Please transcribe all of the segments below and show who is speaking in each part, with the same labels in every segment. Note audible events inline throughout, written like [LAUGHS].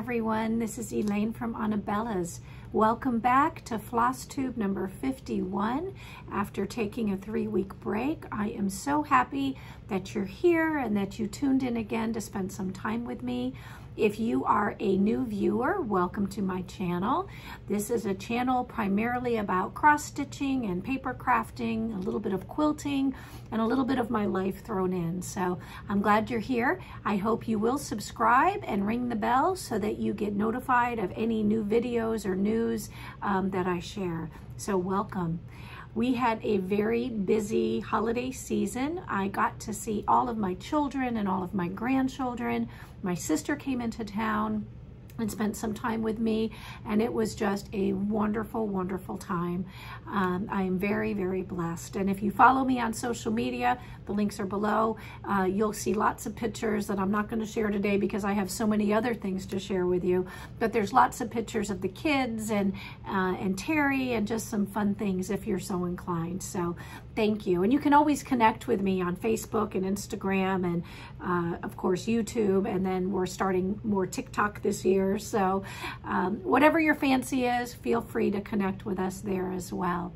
Speaker 1: everyone. This is Elayne from Anabella's. Welcome back to Flosstube number 51. After taking a three-week break, I am so happy that you're here and that you tuned in again to spend some time with me. If you are a new viewer, welcome to my channel. This is a channel primarily about cross-stitching and paper crafting, a little bit of quilting, and a little bit of my life thrown in. So I'm glad you're here. I hope you will subscribe and ring the bell so that you get notified of any new videos or news um, that I share. So welcome. We had a very busy holiday season. I got to see all of my children and all of my grandchildren. My sister came into town and spent some time with me and it was just a wonderful wonderful time. Um, I am very very blessed. And if you follow me on social media the links are below uh, you'll see lots of pictures that I'm not going to share today because I have so many other things to share with you. But there's lots of pictures of the kids and uh, and Terry and just some fun things if you're so inclined. So thank you. And you can always connect with me on Facebook and Instagram and uh, of course YouTube. And then we're starting more TikTok this year. So um, whatever your fancy is, feel free to connect with us there as well.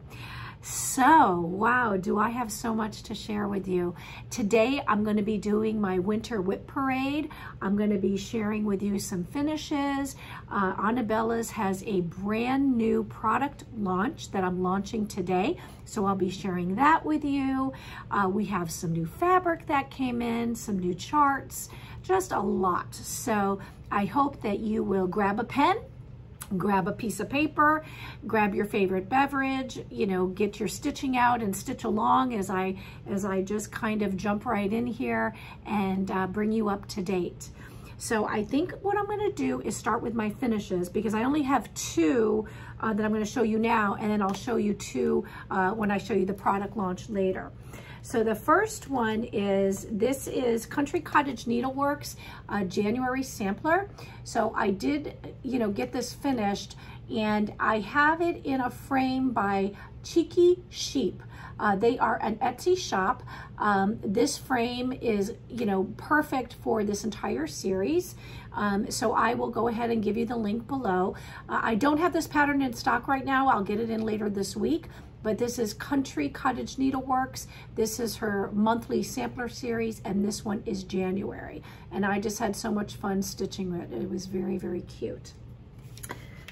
Speaker 1: So, wow, do I have so much to share with you. Today, I'm going to be doing my winter WIP parade. I'm going to be sharing with you some finishes. Uh, Anabella's has a brand new product launch that I'm launching today. So I'll be sharing that with you. Uh, we have some new fabric that came in, some new charts, just a lot. So I hope that you will grab a pen grab a piece of paper, grab your favorite beverage, you know, get your stitching out and stitch along as I, as I just kind of jump right in here and uh, bring you up to date. So I think what I'm gonna do is start with my finishes because I only have two uh, that I'm gonna show you now and then I'll show you two uh, when I show you the product launch later. So the first one is, this is Country Cottage Needleworks uh, January sampler. So I did, you know, get this finished and I have it in a frame by Cheeky Sheep. Uh, they are an Etsy shop. Um, this frame is, you know, perfect for this entire series. Um, so I will go ahead and give you the link below. Uh, I don't have this pattern in stock right now. I'll get it in later this week, but this is Country Cottage Needleworks. This is her monthly sampler series, and this one is January. And I just had so much fun stitching it. It was very, very cute.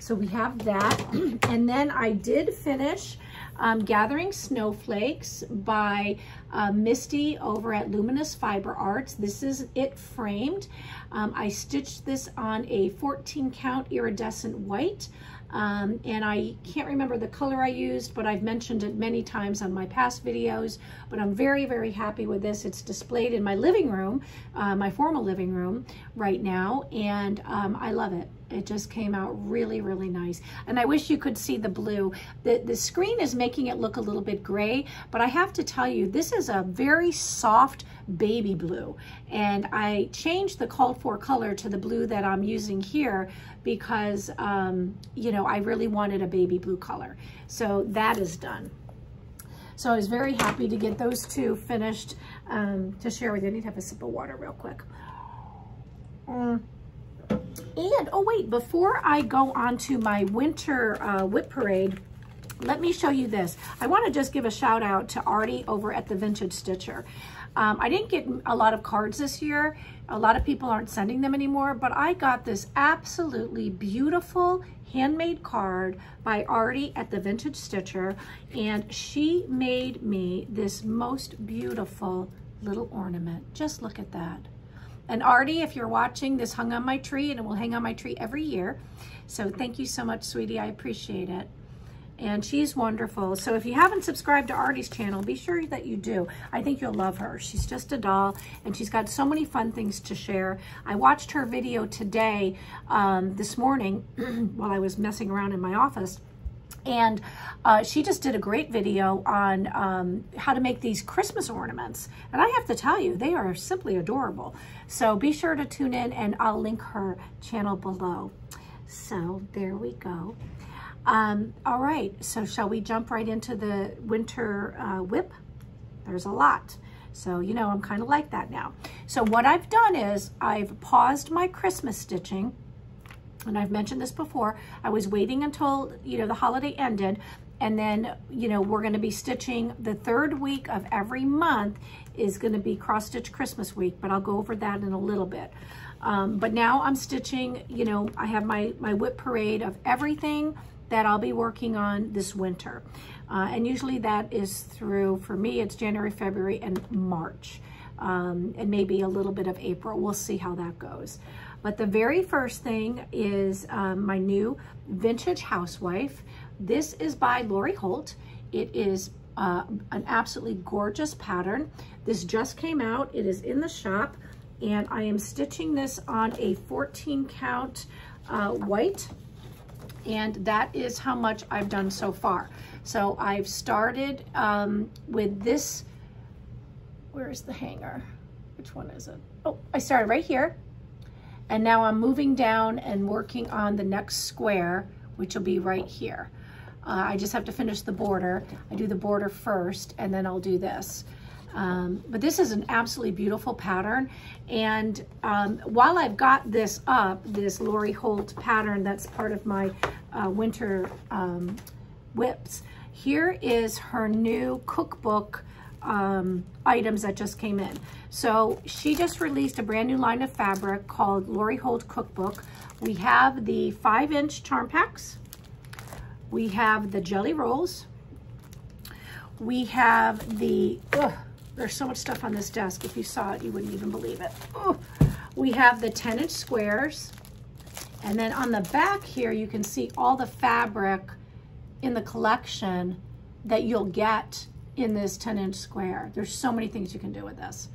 Speaker 1: So we have that. [CLEARS THROAT] and then I did finish um, Gathering Snowflakes by uh, Misty over at Luminous Fiber Arts. This is it framed. Um, I stitched this on a 14 count iridescent white. Um, and I can't remember the color I used, but I've mentioned it many times on my past videos, but I'm very, very happy with this. It's displayed in my living room, uh, my formal living room right now, and um, I love it. It just came out really, really nice. And I wish you could see the blue. The, the screen is making it look a little bit gray, but I have to tell you, this is a very soft baby blue. And I changed the called for color to the blue that I'm using here because, um, you know, I really wanted a baby blue color. So that is done. So I was very happy to get those two finished um, to share with you. I need to have a sip of water real quick. Mm. And, oh wait, before I go on to my winter uh, WIP parade, let me show you this. I want to just give a shout out to Artie over at the Vintage Stitcher. Um, I didn't get a lot of cards this year. A lot of people aren't sending them anymore, but I got this absolutely beautiful handmade card by Artie at the Vintage Stitcher, and she made me this most beautiful little ornament. Just look at that. And Artie, if you're watching, this hung on my tree, and it will hang on my tree every year. So thank you so much, sweetie. I appreciate it and she's wonderful. So if you haven't subscribed to Artie's channel, be sure that you do. I think you'll love her. She's just a doll, and she's got so many fun things to share. I watched her video today, um, this morning, [CLEARS THROAT] while I was messing around in my office, and uh, she just did a great video on um, how to make these Christmas ornaments. And I have to tell you, they are simply adorable. So be sure to tune in and I'll link her channel below. So there we go. Um, all right, so shall we jump right into the winter uh, WIP? There's a lot. So, you know, I'm kind of like that now. So what I've done is I've paused my Christmas stitching and I've mentioned this before, I was waiting until, you know, the holiday ended and then, you know, we're going to be stitching the third week of every month is going to be cross stitch Christmas week, but I'll go over that in a little bit. Um, but now I'm stitching, you know, I have my, my WIP parade of everything that I'll be working on this winter. Uh, and usually that is through, for me, it's January, February, and March. Um, and maybe a little bit of April. We'll see how that goes. But the very first thing is um, my new Vintage Housewife. This is by Lori Holt. It is uh, an absolutely gorgeous pattern. This just came out. It is in the shop and I am stitching this on a 14 count uh, white and that is how much I've done so far. So I've started um, with this, where's the hanger? Which one is it? Oh, I started right here. And now I'm moving down and working on the next square, which will be right here. Uh, I just have to finish the border. I do the border first, and then I'll do this. Um, but this is an absolutely beautiful pattern. And um, while I've got this up, this Lori Holt pattern that's part of my uh, winter um, WIPs, here is her new cookbook um, items that just came in. So she just released a brand new line of fabric called Lori Holt Cookbook. We have the five inch charm packs. We have the jelly rolls. We have the, ugh, there's so much stuff on this desk. If you saw it, you wouldn't even believe it. Ugh. We have the 10 inch squares. And then on the back here, you can see all the fabric in the collection that you'll get in this 10 inch square. There's so many things you can do with this.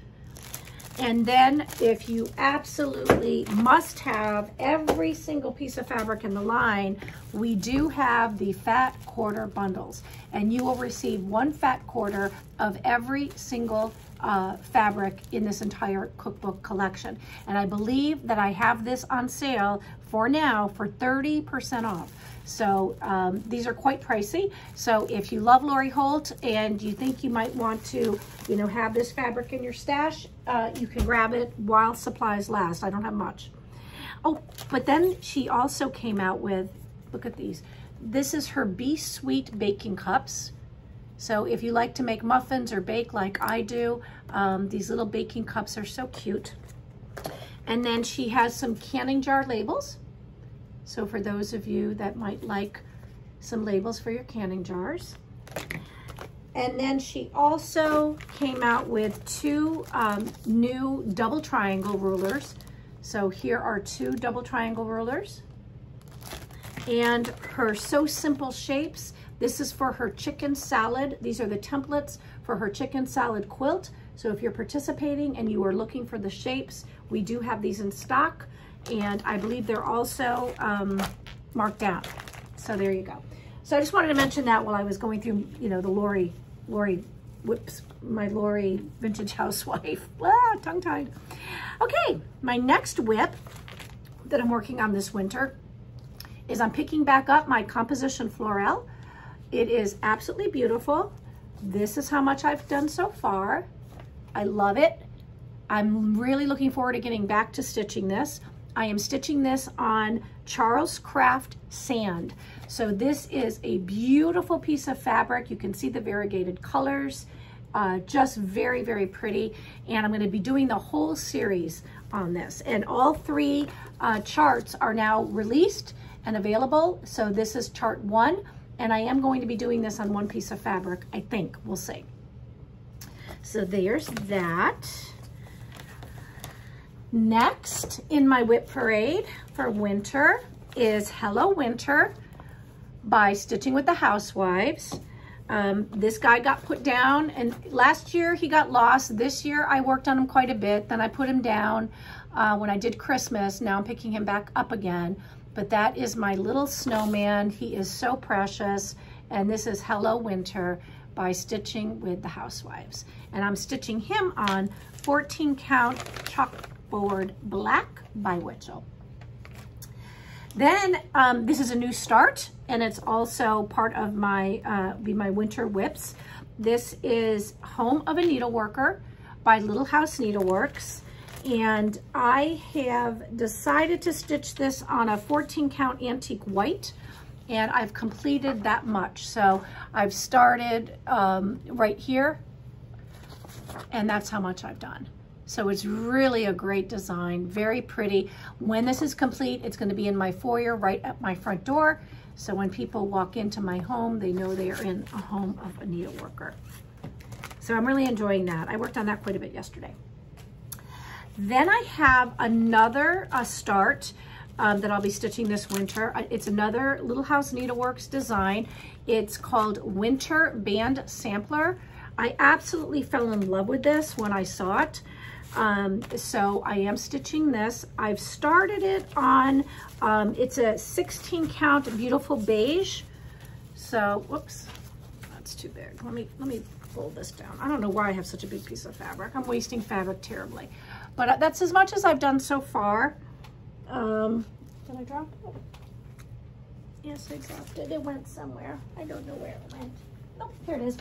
Speaker 1: And then if you absolutely must have every single piece of fabric in the line, we do have the fat quarter bundles. And you will receive one fat quarter of every single uh, fabric in this entire cookbook collection. And I believe that I have this on sale for now for 30% off. So um, these are quite pricey. So if you love Lori Holt and you think you might want to, you know, have this fabric in your stash, uh, you can grab it while supplies last. I don't have much. Oh, but then she also came out with, look at these. This is her Be Sweet baking cups. So if you like to make muffins or bake like I do, um, these little baking cups are so cute. And then she has some canning jar labels. So for those of you that might like some labels for your canning jars. And then she also came out with two um, new double triangle rulers. So here are two double triangle rulers. And her So Simple Shapes. This is for her chicken salad. These are the templates for her chicken salad quilt. So if you're participating and you are looking for the shapes, we do have these in stock and I believe they're also um, marked down. So there you go. So I just wanted to mention that while I was going through, you know, the Lori, Lori, whoops, my Lori Vintage Housewife. [LAUGHS] ah, tongue-tied. Okay, my next WIP that I'm working on this winter is I'm picking back up my Composition Floral. It is absolutely beautiful. This is how much I've done so far. I love it. I'm really looking forward to getting back to stitching this. I am stitching this on Charles Craft Sand. So this is a beautiful piece of fabric. You can see the variegated colors, uh, just very, very pretty. And I'm gonna be doing the whole series on this. And all three uh, charts are now released and available. So this is chart one, and I am going to be doing this on one piece of fabric, I think, we'll see. So there's that. Next in my WIP parade for winter is Hello Winter by Stitching with the Housewives. Um, this guy got put down and last year he got lost. This year I worked on him quite a bit. Then I put him down uh, when I did Christmas. Now I'm picking him back up again. But that is my little snowman. He is so precious. And this is Hello Winter by Stitching with the Housewives. And I'm stitching him on 14 count chalkboard Black by Wichelt. Then um, this is a new start and it's also part of my, uh, be my winter WIPs. This is Home of a Needleworker by Little House Needleworks. And I have decided to stitch this on a 14 count antique white and I've completed that much. So I've started um, right here and that's how much I've done. So it's really a great design, very pretty. When this is complete, it's gonna be in my foyer right at my front door. So when people walk into my home, they know they are in a home of a needleworker. So I'm really enjoying that. I worked on that quite a bit yesterday. Then I have another uh, start um, that I'll be stitching this winter. It's another Little House Needleworks design. It's called Winter Band Sampler. I absolutely fell in love with this when I saw it. Um, so I am stitching this. I've started it on, um, it's a 16 count beautiful beige. So, whoops, that's too big. Let me, let me fold this down. I don't know why I have such a big piece of fabric. I'm wasting fabric terribly. But that's as much as I've done so far. Um, did I drop it? Yes, I dropped it. It went somewhere. I don't know where it went. Oh, here it is.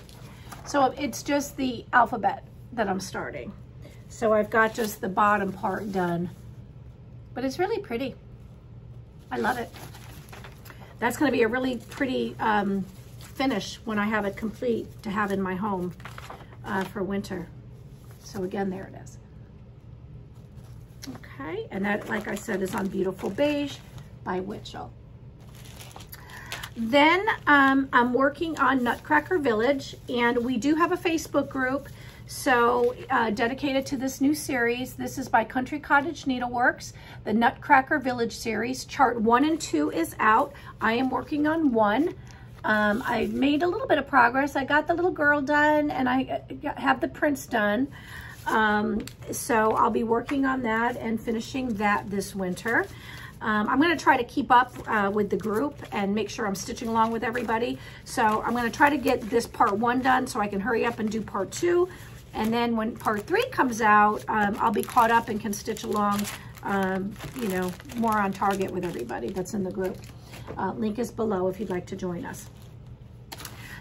Speaker 1: So it's just the alphabet that I'm starting. So I've got just the bottom part done. But it's really pretty. I love it. That's going to be a really pretty um, finish when I have it complete to have in my home uh, for winter. So again, there it is. Okay, and that, like I said, is on Beautiful Beige by Wichelt. Then um, I'm working on Nutcracker Village, and we do have a Facebook group, so uh, dedicated to this new series. This is by Country Cottage Needleworks, the Nutcracker Village series. Chart one and two is out. I am working on one. Um, I made a little bit of progress. I got the little girl done, and I uh, have the prince done. Um, so I'll be working on that and finishing that this winter. Um, I'm going to try to keep up uh, with the group and make sure I'm stitching along with everybody. So I'm going to try to get this part one done so I can hurry up and do part two. And then when part three comes out, um, I'll be caught up and can stitch along, um, you know, more on target with everybody that's in the group. Uh, link is below if you'd like to join us.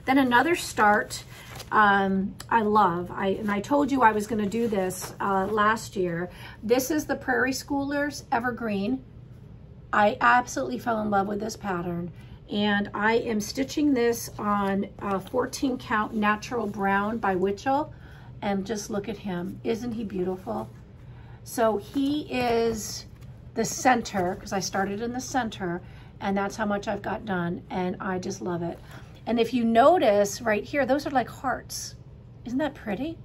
Speaker 1: Then another start um, I love. I And I told you I was going to do this uh, last year. This is the Prairie Schoolers Evergreen. I absolutely fell in love with this pattern. And I am stitching this on 14 count natural brown by Wichelt. And just look at him. Isn't he beautiful? So he is the center, because I started in the center, and that's how much I've got done. And I just love it. And if you notice right here, those are like hearts. Isn't that pretty?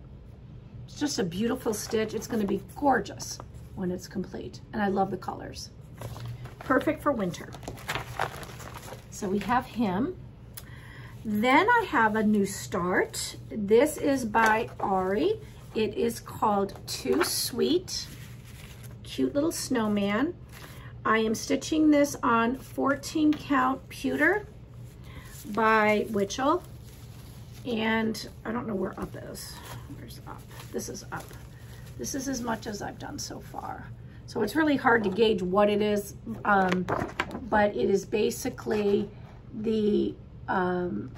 Speaker 1: It's just a beautiful stitch. It's gonna be gorgeous when it's complete. And I love the colors. Perfect for winter. So we have him. Then I have a new start. This is by Ari. It is called Too Sweet. Cute little snowman. I am stitching this on 14 count pewter by Wichelt. And I don't know where up is. Where's up? This is up. This is as much as I've done so far. So it's really hard to gauge what it is, um, but it is basically the, um,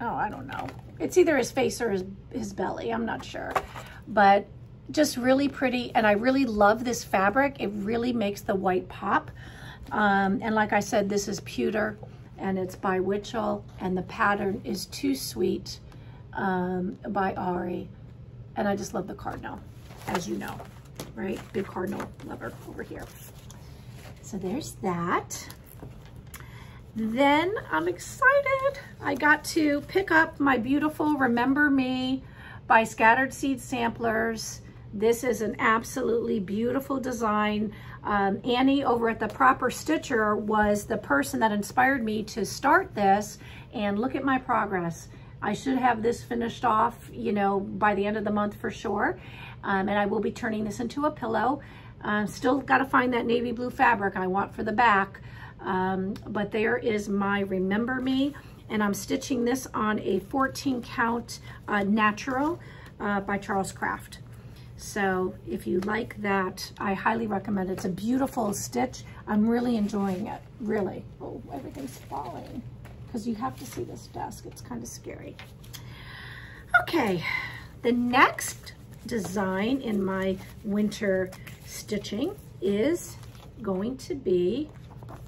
Speaker 1: oh, I don't know. It's either his face or his, his belly, I'm not sure. But just really pretty, and I really love this fabric. It really makes the white pop. Um, and like I said, this is pewter and it's by Wichelt, and the pattern is Too Sweet um, by Ari. And I just love the cardinal, as you know, right? Big cardinal lover over here. So there's that. Then I'm excited. I got to pick up my beautiful Remember Me by Scattered Seed Samplers. This is an absolutely beautiful design. Um, Annie over at the Proper Stitcher was the person that inspired me to start this and look at my progress. I should have this finished off, you know, by the end of the month for sure. Um, and I will be turning this into a pillow. Uh, still got to find that navy blue fabric I want for the back. Um, but there is my Remember Me. And I'm stitching this on a 14 count uh, natural uh, by Charles Craft. So if you like that, I highly recommend it. It's a beautiful stitch. I'm really enjoying it, really. Oh, everything's falling because you have to see this desk. It's kind of scary. Okay, the next design in my winter stitching is going to be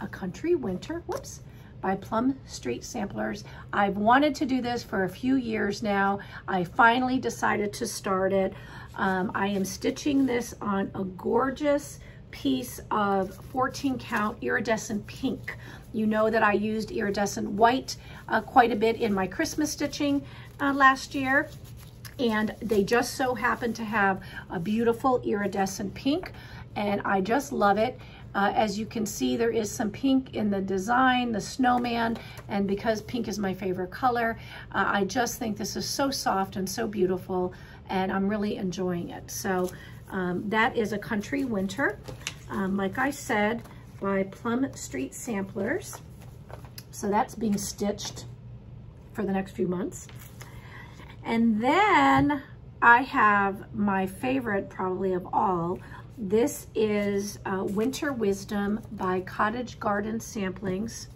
Speaker 1: a country winter, whoops, by Plum Street Samplers. I've wanted to do this for a few years now. I finally decided to start it. Um, I am stitching this on a gorgeous piece of 14 count iridescent pink. You know that I used iridescent white uh, quite a bit in my Christmas stitching uh, last year and they just so happen to have a beautiful iridescent pink and I just love it. Uh, as you can see, there is some pink in the design, the snowman, and because pink is my favorite color, uh, I just think this is so soft and so beautiful, and I'm really enjoying it. So um, that is a country winter, um, like I said, by Plum Street Samplers. So that's being stitched for the next few months. And then I have my favorite probably of all. This is uh, Winter Wisdom by Cottage Garden Samplings.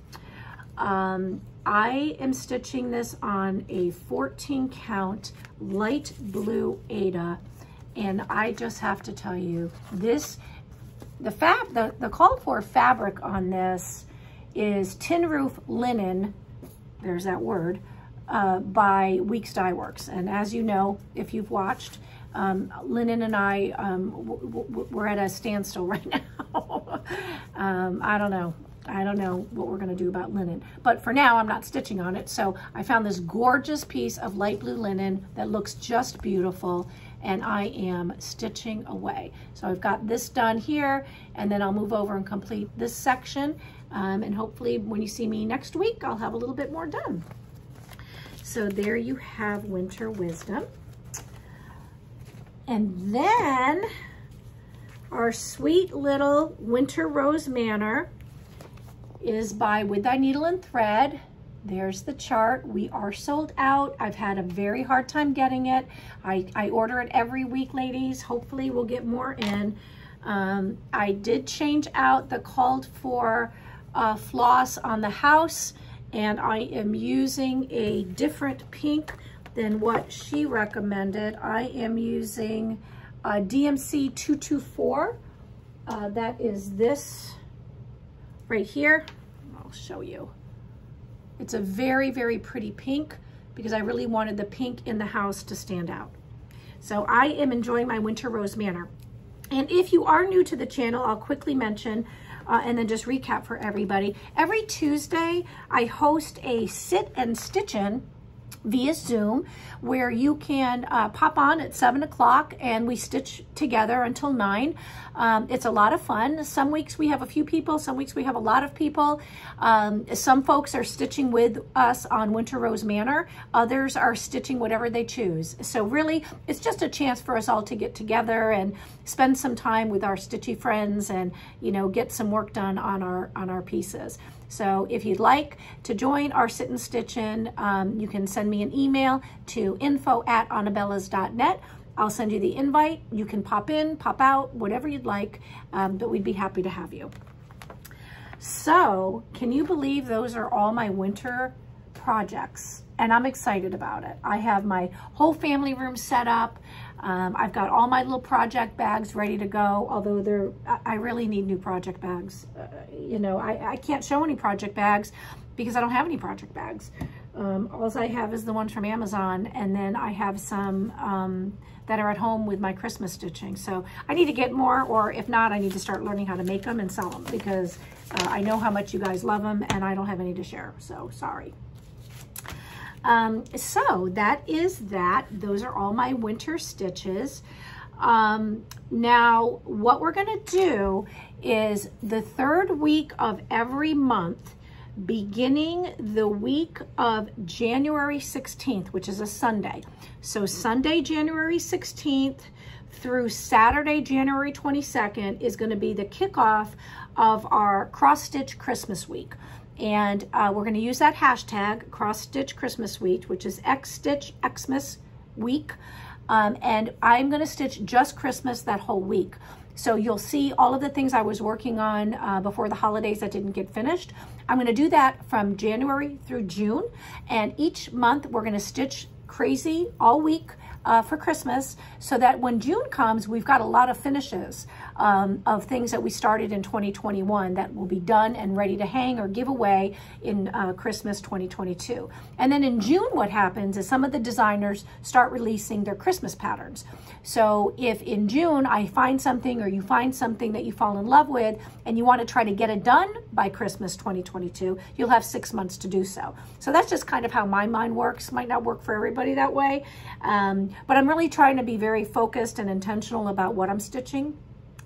Speaker 1: Um, I am stitching this on a 14 count light blue Aida. And I just have to tell you, this, the fab, the, the called for fabric on this is tin roof linen, there's that word, uh, by Weeks Dye Works. And as you know, if you've watched, um, Linen and I, um, we're at a standstill [LAUGHS] right now. um, I don't know. I don't know what we're going to do about linen. But for now, I'm not stitching on it. So I found this gorgeous piece of light blue linen that looks just beautiful. And I am stitching away. So I've got this done here. And then I'll move over and complete this section. Um, and hopefully when you see me next week, I'll have a little bit more done. So there you have Winter Wisdom. And then our sweet little Winter Rose Manor is by With Thy Needle and Thread. There's the chart. We are sold out. I've had a very hard time getting it. I, I order it every week, ladies. Hopefully we'll get more in. Um, I did change out the called for uh, floss on the house and I am using a different pink than what she recommended. I am using DMC 224. Uh, that is this right here. I'll show you. It's a very, very pretty pink because I really wanted the pink in the house to stand out. So I am enjoying my Winter Rose Manor. And if you are new to the channel, I'll quickly mention uh, and then just recap for everybody. Every Tuesday, I host a sit and stitch in via Zoom where you can uh, pop on at 7 o'clock and we stitch together until 9. Um, it's a lot of fun. Some weeks we have a few people, some weeks we have a lot of people. Um, some folks are stitching with us on Winter Rose Manor. Others are stitching whatever they choose. So really, it's just a chance for us all to get together and spend some time with our stitchy friends and, you know, get some work done on our, on our pieces. So if you'd like to join our Sit and Stitch In, um, you can send me an email to info at anabellas.net. I'll send you the invite. You can pop in, pop out, whatever you'd like, um, but we'd be happy to have you. So can you believe those are all my winter projects? And I'm excited about it. I have my whole family room set up. Um, I've got all my little project bags ready to go, although they're, I really need new project bags. Uh, you know, I, I can't show any project bags because I don't have any project bags. Um, all I have is the ones from Amazon, and then I have some um, that are at home with my Christmas stitching. So I need to get more, or if not, I need to start learning how to make them and sell them because uh, I know how much you guys love them, and I don't have any to share, so sorry. Um, so that is that. Those are all my winter stitches. Um, now, what we're going to do is the third week of every month, beginning the week of January 16th, which is a Sunday. So Sunday, January 16th through Saturday, January 22nd is going to be the kickoff of our cross stitch Christmas week. And uh, we're going to use that hashtag, Cross Stitch Christmas Week, which is X Stitch Xmas Week. Um, and I'm going to stitch just Christmas that whole week. So you'll see all of the things I was working on uh, before the holidays that didn't get finished. I'm going to do that from January through June. And each month we're going to stitch crazy all week uh, for Christmas so that when June comes, we've got a lot of finishes um, of things that we started in 2021 that will be done and ready to hang or give away in uh, Christmas 2022. And then in June, what happens is some of the designers start releasing their Christmas patterns. So if in June I find something or you find something that you fall in love with and you want to try to get it done by Christmas 2022, you'll have six months to do so. So that's just kind of how my mind works. Might not work for everybody that way. Um, but I'm really trying to be very focused and intentional about what I'm stitching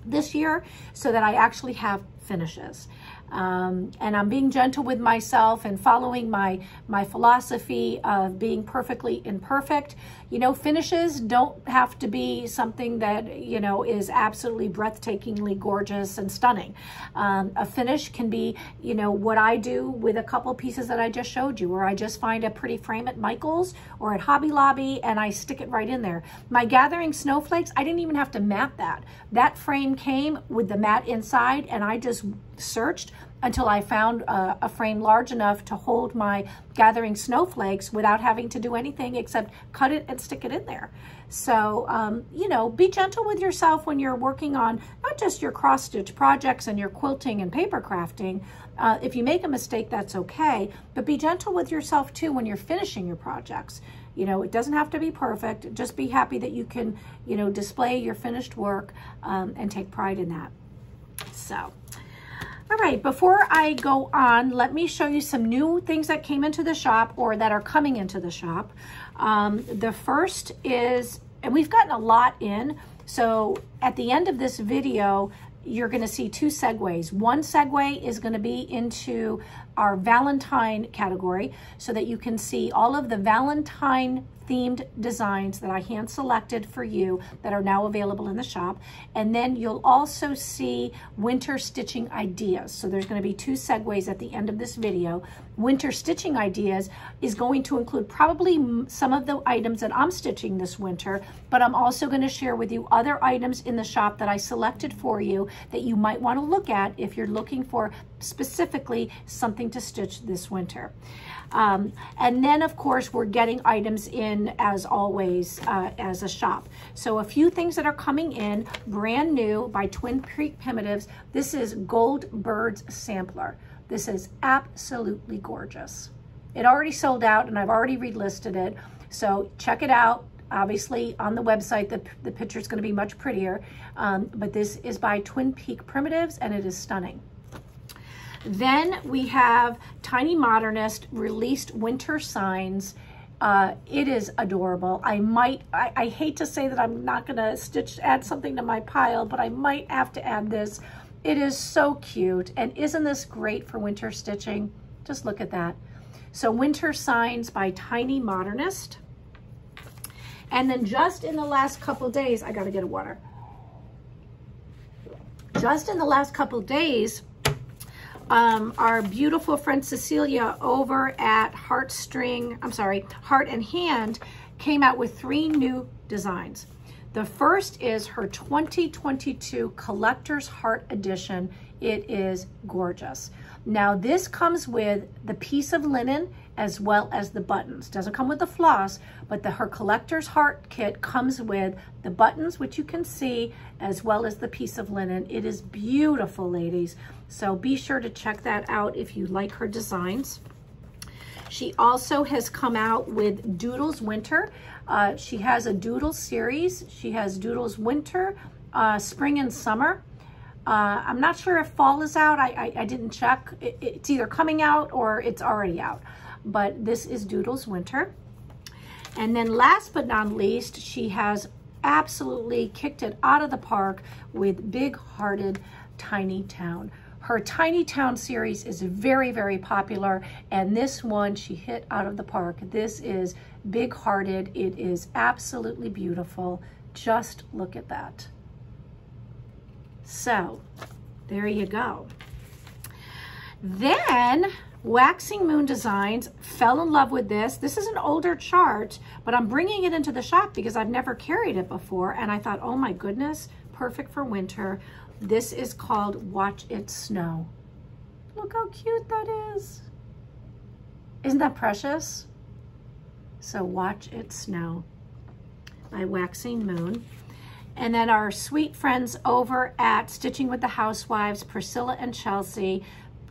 Speaker 1: this year so that I actually have finishes. Um, and I'm being gentle with myself and following my, my philosophy of being perfectly imperfect. You know, finishes don't have to be something that, you know, is absolutely breathtakingly gorgeous and stunning. Um, a finish can be, you know, what I do with a couple pieces that I just showed you, where I just find a pretty frame at Michael's or at Hobby Lobby and I stick it right in there. My Gathering Snowflakes, I didn't even have to mat that. That frame came with the mat inside and I just searched until I found a, a, frame large enough to hold my gathering snowflakes without having to do anything except cut it and stick it in there. So, um, you know, be gentle with yourself when you're working on not just your cross stitch projects and your quilting and paper crafting. Uh, if you make a mistake, that's okay, but be gentle with yourself too when you're finishing your projects. You know, it doesn't have to be perfect. Just be happy that you can, you know, display your finished work um, and take pride in that. So, all right, before I go on, let me show you some new things that came into the shop or that are coming into the shop. Um, the first is, and we've gotten a lot in, so at the end of this video, you're gonna see two segues. One segue is gonna be into our Valentine category so that you can see all of the Valentine themed designs that I hand selected for you that are now available in the shop. And then you'll also see winter stitching ideas. So there's gonna be two segues at the end of this video. Winter stitching ideas is going to include probably some of the items that I'm stitching this winter, but I'm also gonna share with you other items in the shop that I selected for you that you might wanna look at if you're looking for specifically something to stitch this winter. Um, and then, of course, we're getting items in, as always, uh, as a shop. So a few things that are coming in, brand new by Twin Peak Primitives. This is Gold Birds Sampler. This is absolutely gorgeous. It already sold out, and I've already relisted it. So check it out. Obviously, on the website, the, the picture is going to be much prettier. Um, but this is by Twin Peak Primitives, and it is stunning. Then we have Tiny Modernist released Winter Signs. Uh, it is adorable. I might, I, I hate to say that I'm not going to stitch, add something to my pile, but I might have to add this. It is so cute. And isn't this great for winter stitching? Just look at that. So Winter Signs by Tiny Modernist. And then just in the last couple days, I got to get a water. Just in the last couple days, um, our beautiful friend Cecilia over at Heartstring, I'm sorry, Heart and Hand came out with three new designs. The first is her 2022 Collector's Heart Edition. It is gorgeous. Now this comes with the piece of linen as well as the buttons. Doesn't come with the floss, but the her collector's heart kit comes with the buttons, which you can see, as well as the piece of linen. It is beautiful, ladies. So be sure to check that out if you like her designs. She also has come out with Doodles Winter. Uh, she has a Doodles series. She has Doodles Winter, uh, Spring and Summer. Uh, I'm not sure if fall is out. I, I, I didn't check. It, it's either coming out or it's already out. But this is Doodles Winter. And then last but not least, she has absolutely kicked it out of the park with Big Hearted Tiny Town. Her Tiny Town series is very, very popular, and this one she hit out of the park. This is Big Hearted. It is absolutely beautiful. Just look at that. So there you go. Then Waxing Moon Designs fell in love with this. This is an older chart, but I'm bringing it into the shop because I've never carried it before. And I thought, oh my goodness, perfect for winter. This is called Watch It Snow. Look how cute that is. Isn't that precious? So watch it snow. by Waxing Moon. And then our sweet friends over at Stitching with the Housewives, Priscilla and Chelsea,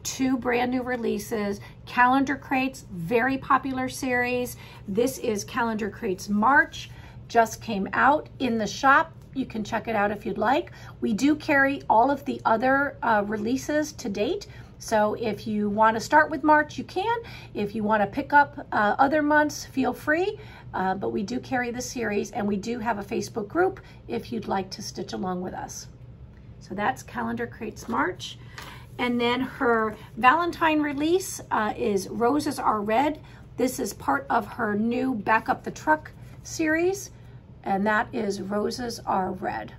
Speaker 1: two brand new releases. Calendar Crates, very popular series. This is Calendar Crates March, just came out in the shop. You can check it out if you'd like. We do carry all of the other uh, releases to date. So if you want to start with March, you can. If you want to pick up uh, other months, feel free. Uh, but we do carry the series and we do have a Facebook group if you'd like to stitch along with us. So that's Calendar Crates March. And then her Valentine release uh, is Roses Are Red. This is part of her new Back Up the Truck series. And that is Roses Are Red.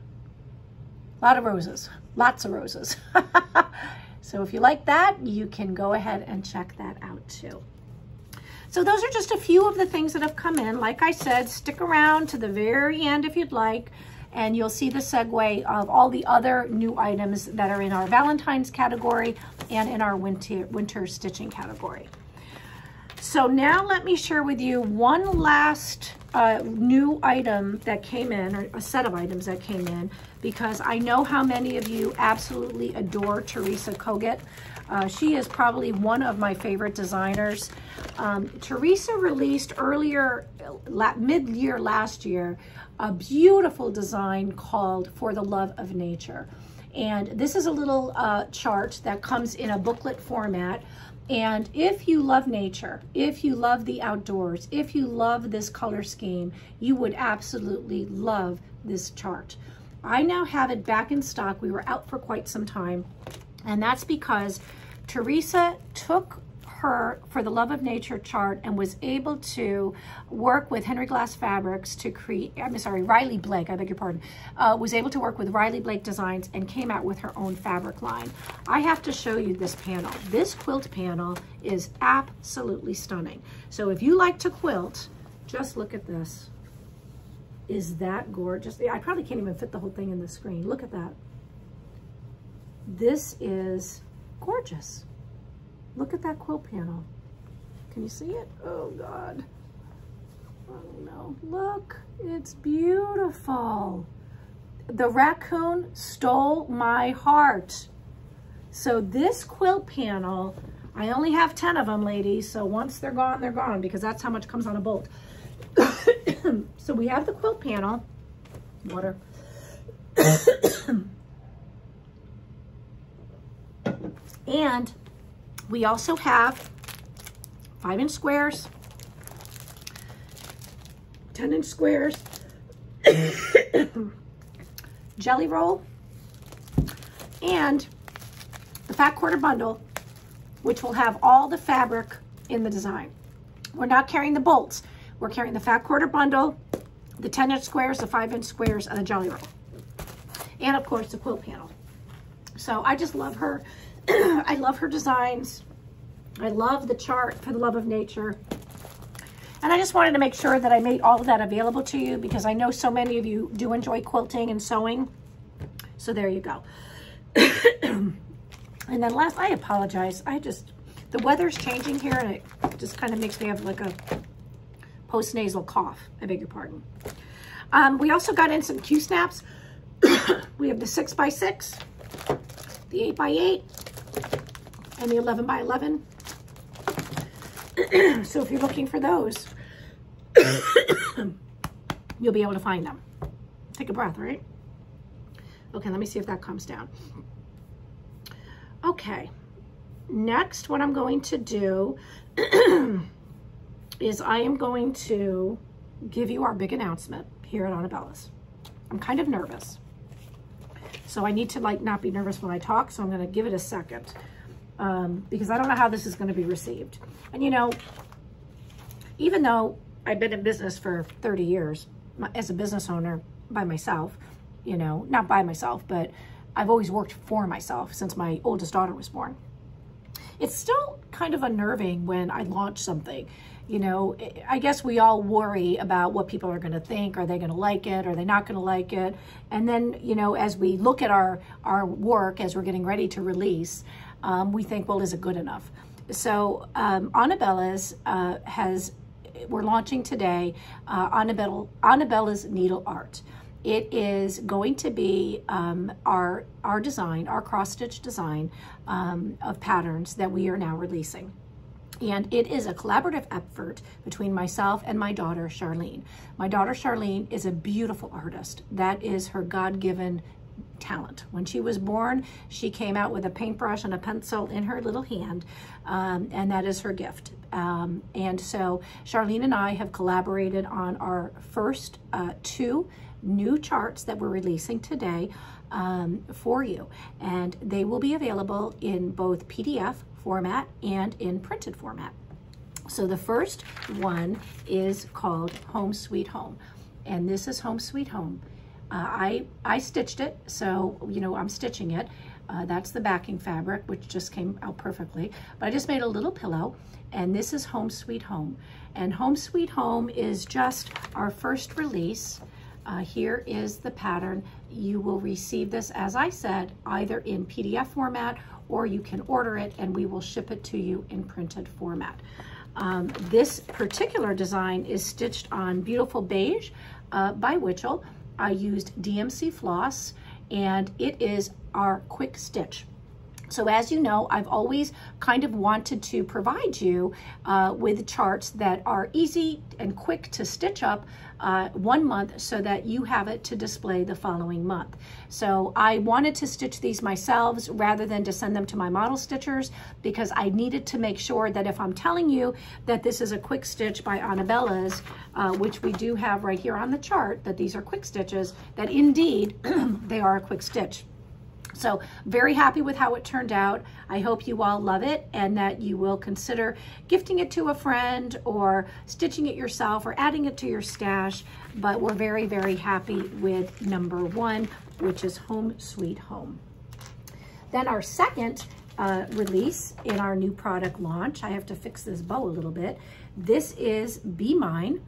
Speaker 1: A lot of roses, lots of roses. [LAUGHS] So if you like that, you can go ahead and check that out too. So those are just a few of the things that have come in. Like I said, stick around to the very end if you'd like, and you'll see the segue of all the other new items that are in our Valentine's category and in our winter, winter stitching category. So now let me share with you one last uh, new item that came in, or a set of items that came in, because I know how many of you absolutely adore Teresa Kogut. Uh, she is probably one of my favorite designers. Um, Teresa released earlier, mid-year last year, a beautiful design called For the Love of Nature. And this is a little uh, chart that comes in a booklet format. And if you love nature, if you love the outdoors, if you love this color scheme, you would absolutely love this chart. I now have it back in stock. We were out for quite some time. And that's because Teresa took her for the Love of Nature chart and was able to work with Henry Glass Fabrics to create, I'm sorry, Riley Blake, I beg your pardon, uh, was able to work with Riley Blake Designs and came out with her own fabric line. I have to show you this panel. This quilt panel is absolutely stunning. So if you like to quilt, just look at this. Is that gorgeous? I probably can't even fit the whole thing in the screen. Look at that. This is gorgeous. Look at that quilt panel. Can you see it? Oh God. Oh no, look, it's beautiful. The raccoon stole my heart. So this quilt panel, I only have 10 of them, ladies. So once they're gone, they're gone because that's how much comes on a bolt. so we have the quilt panel, water. And we also have five inch squares, 10 inch squares, [COUGHS] jelly roll, and the fat quarter bundle, which will have all the fabric in the design. We're not carrying the bolts. We're carrying the fat quarter bundle, the 10 inch squares, the five inch squares, and the jelly roll. And of course the quilt panel. So I just love her. [CLEARS THROAT] I love her designs. I love the chart for the love of nature. And I just wanted to make sure that I made all of that available to you because I know so many of you do enjoy quilting and sewing. So there you go. [CLEARS THROAT] and then last, I apologize. I just, the weather's changing here and it just kind of makes me have like a post-nasal cough. I beg your pardon. Um, we also got in some Q-snaps. [CLEARS THROAT] we have the 6 by 6 the 8 by 8 and the 11 by 11 [CLEARS THROAT] so if you're looking for those, [COUGHS] you'll be able to find them. Take a breath, right? Okay, let me see if that comes down. Okay, next what I'm going to do [CLEARS THROAT] is I am going to give you our big announcement here at Anabella's. I'm kind of nervous. So I need to like not be nervous when I talk, so I'm gonna give it a second um, because I don't know how this is gonna be received. And you know, even though I've been in business for 30 years as a business owner by myself, you know, not by myself, but I've always worked for myself since my oldest daughter was born. It's still kind of unnerving when I launch something. You know, I guess we all worry about what people are going to think. Are they going to like it? Are they not going to like it? And then, you know, as we look at our, our work as we're getting ready to release, um, we think, well, is it good enough? So um, Anabella's uh, has we're launching today uh, Annabelle, Anabella's Needleart. It is going to be um, our, our design, our cross-stitch design um, of patterns that we are now releasing. And it is a collaborative effort between myself and my daughter, Charlene. My daughter, Charlene, is a beautiful artist. That is her God-given talent. When she was born, she came out with a paintbrush and a pencil in her little hand, um, and that is her gift. Um, and so Charlene and I have collaborated on our first uh, two new charts that we're releasing today um, for you. And they will be available in both PDF format and in printed format. So the first one is called Home Sweet Home. And this is Home Sweet Home. Uh, I, I stitched it, so, you know, I'm stitching it. Uh, that's the backing fabric, which just came out perfectly. But I just made a little pillow, and this is Home Sweet Home. And Home Sweet Home is just our first release. Uh, here is the pattern. You will receive this, as I said, either in PDF format or you can order it and we will ship it to you in printed format. Um, this particular design is stitched on Beautiful Beige uh, by Wichelt. I used DMC floss and it is our quick stitch. So as you know, I've always kind of wanted to provide you uh, with charts that are easy and quick to stitch up uh, one month so that you have it to display the following month. So I wanted to stitch these myself rather than to send them to my model stitchers because I needed to make sure that if I'm telling you that this is a quick stitch by Anabella's, uh, which we do have right here on the chart, that these are quick stitches, that indeed [CLEARS THROAT] they are a quick stitch. So very happy with how it turned out. I hope you all love it and that you will consider gifting it to a friend or stitching it yourself or adding it to your stash. But we're very, very happy with number one, which is Home Sweet Home. Then our second uh, release in our new product launch, I have to fix this bow a little bit. This is Be Mine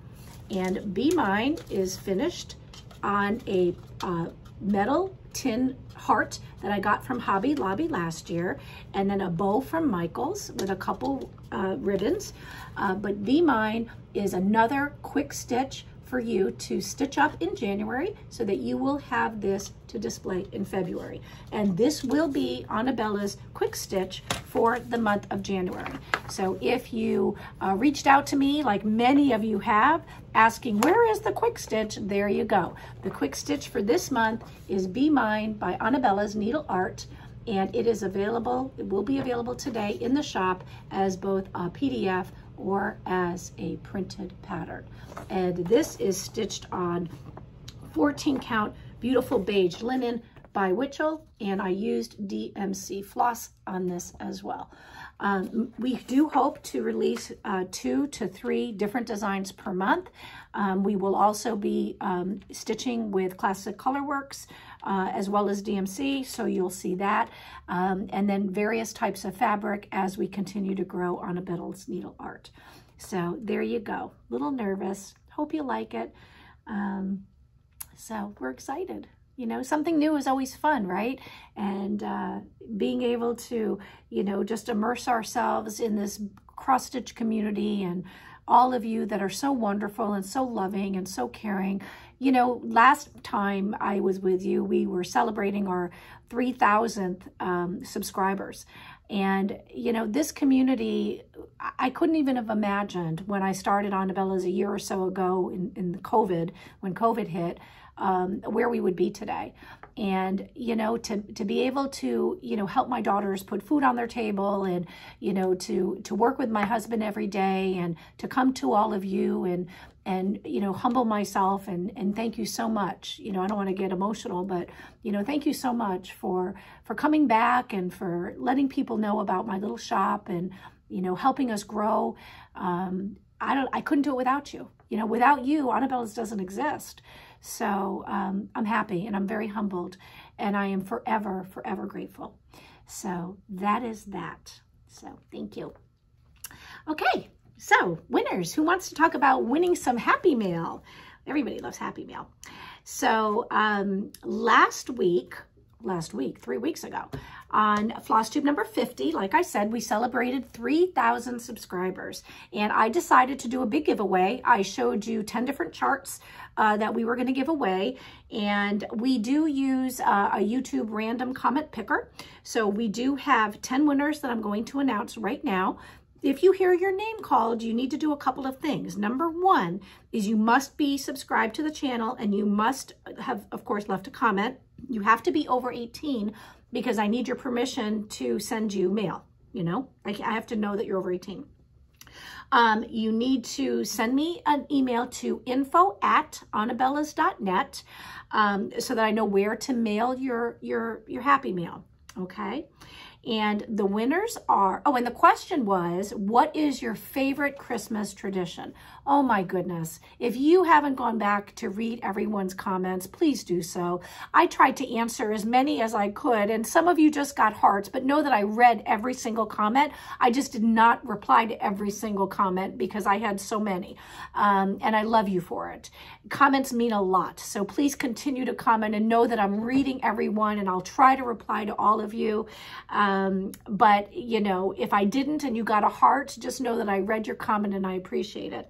Speaker 1: and Be Mine is finished on a uh, metal tin heart that I got from Hobby Lobby last year, and then a bow from Michaels with a couple uh, ribbons. Uh, but Be Mine is another quick stitch for you to stitch up in January so that you will have this to display in February. And this will be Anabella's quick stitch for the month of January. So if you uh, reached out to me, like many of you have, asking where is the quick stitch, there you go. The quick stitch for this month is Be Mine by Anabella's Needleart and it is available, it will be available today in the shop as both a PDF or as a printed pattern. And this is stitched on 14 count beautiful beige linen by Wichelt, and I used DMC floss on this as well. Um, we do hope to release uh, two to three different designs per month. Um, we will also be um, stitching with Classic Colorworks uh, as well as DMC, so you'll see that. Um, and then various types of fabric as we continue to grow Anabella's Needleart. So there you go. Little nervous. Hope you like it. Um, so we're excited. You know, something new is always fun, right? And uh, being able to, you know, just immerse ourselves in this cross-stitch community and all of you that are so wonderful and so loving and so caring. You know, last time I was with you, we were celebrating our 3,000th um, subscribers. And, you know, this community, I couldn't even have imagined when I started Anabella's a year or so ago in, in COVID, when COVID hit, um, where we would be today. And, you know, to, to be able to, you know, help my daughters put food on their table and, you know, to, to work with my husband every day and to come to all of you and, and, you know, humble myself and, and thank you so much. You know, I don't want to get emotional, but, you know, thank you so much for, for coming back and for letting people know about my little shop and, you know, helping us grow. Um, I don't, I couldn't do it without you. You know, without you, Anabella's doesn't exist. So um, I'm happy and I'm very humbled and I am forever, forever grateful. So that is that. So thank you. Okay, so winners. Who wants to talk about winning some Happy Mail? Everybody loves Happy Mail. So um, last week last week, three weeks ago. On Flosstube number 50, like I said, we celebrated 3,000 subscribers. And I decided to do a big giveaway. I showed you 10 different charts uh, that we were going to give away. And we do use uh, a YouTube random comment picker. So we do have 10 winners that I'm going to announce right now. If you hear your name called, you need to do a couple of things. Number one is you must be subscribed to the channel and you must have, of course, left a comment. You have to be over 18 because I need your permission to send you mail. You know, I, I have to know that you're over 18. Um, you need to send me an email to info at anabellas.net um, so that I know where to mail your, your, your happy mail. Okay. And the winners are, oh, and the question was, what is your favorite Christmas tradition? Oh my goodness. If you haven't gone back to read everyone's comments, please do so. I tried to answer as many as I could, and some of you just got hearts, but know that I read every single comment. I just did not reply to every single comment because I had so many. Um, and I love you for it. Comments mean a lot. So please continue to comment and know that I'm reading everyone and I'll try to reply to all of you. Um, but, you know, if I didn't and you got a heart, just know that I read your comment and I appreciate it.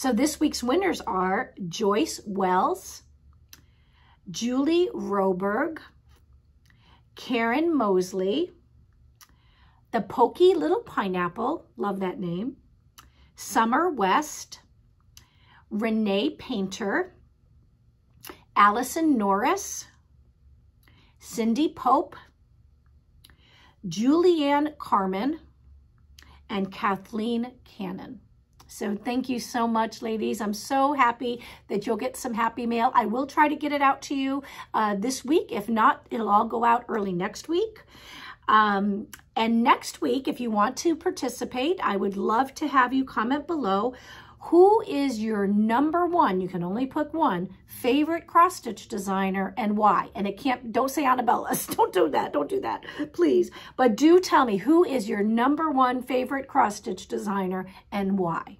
Speaker 1: So this week's winners are Joyce Wells, Julie Roberg, Karen Mosley, the Pokey Little Pineapple, love that name, Summer West, Renee Painter, Allison Norris, Cindy Pope, Julianne Carmen, and Kathleen Cannon. So thank you so much, ladies. I'm so happy that you'll get some happy mail. I will try to get it out to you uh, this week. If not, it'll all go out early next week. Um, and next week, if you want to participate, I would love to have you comment below who is your number one, you can only put one, favorite cross-stitch designer and why? And it can't, don't say Anabella's. [LAUGHS] Don't do that. Don't do that, please. But do tell me who is your number one favorite cross-stitch designer and why?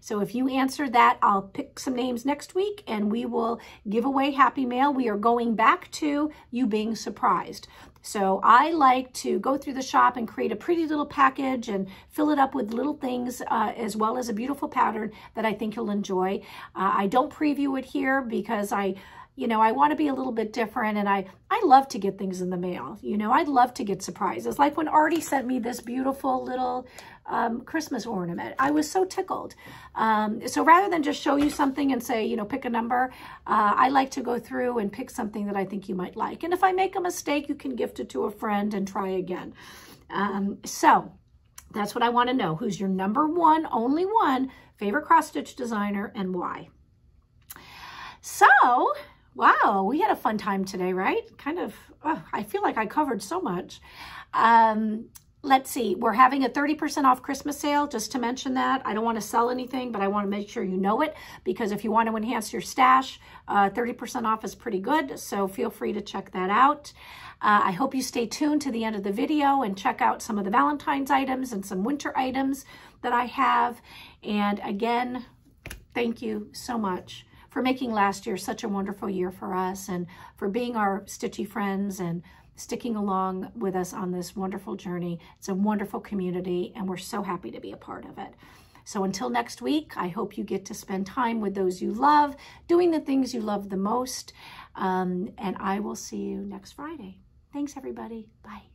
Speaker 1: So if you answer that, I'll pick some names next week and we will give away Happy Mail. We are going back to you being surprised. So I like to go through the shop and create a pretty little package and fill it up with little things uh, as well as a beautiful pattern that I think you'll enjoy. Uh, I don't preview it here because I you know, I want to be a little bit different and I, I love to get things in the mail. You know, I'd love to get surprises. Like when Artie sent me this beautiful little um, Christmas ornament. I was so tickled. Um, so rather than just show you something and say, you know, pick a number, uh, I like to go through and pick something that I think you might like. And if I make a mistake, you can gift it to a friend and try again. Um, so that's what I want to know. Who's your number one, only one, favorite cross-stitch designer and why? So Wow, we had a fun time today, right? Kind of, oh, I feel like I covered so much. Um, let's see, we're having a 30% off Christmas sale, just to mention that. I don't want to sell anything, but I want to make sure you know it because if you want to enhance your stash, 30% uh, off is pretty good, so feel free to check that out. Uh, I hope you stay tuned to the end of the video and check out some of the Valentine's items and some winter items that I have. And again, thank you so much for making last year such a wonderful year for us and for being our stitchy friends and sticking along with us on this wonderful journey. It's a wonderful community and we're so happy to be a part of it. So until next week, I hope you get to spend time with those you love, doing the things you love the most. Um, and I will see you next Friday. Thanks, everybody. Bye.